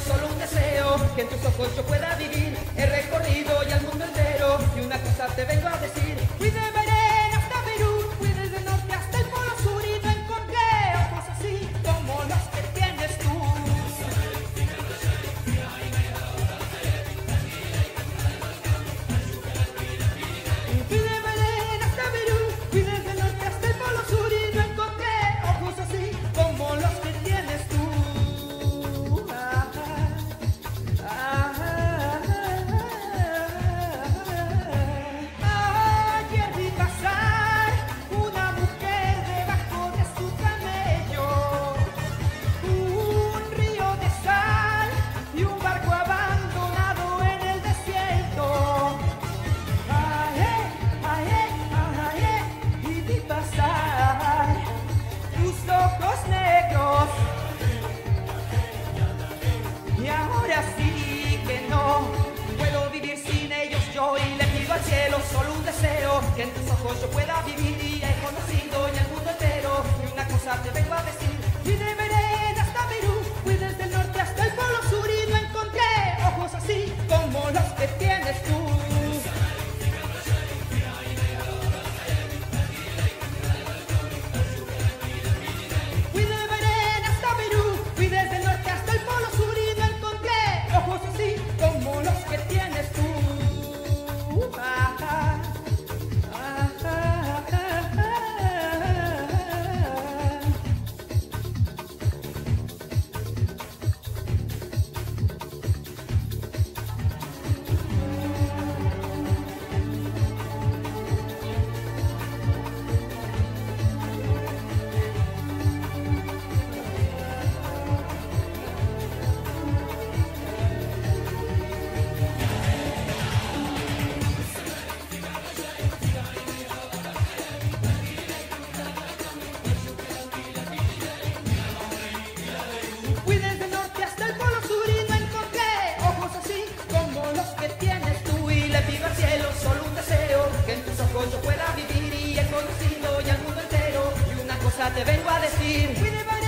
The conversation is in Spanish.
solo un deseo, que en tus ojos yo pueda vivir. así que no puedo vivir sin ellos yo y le pido al cielo solo un deseo. te vengo a decir.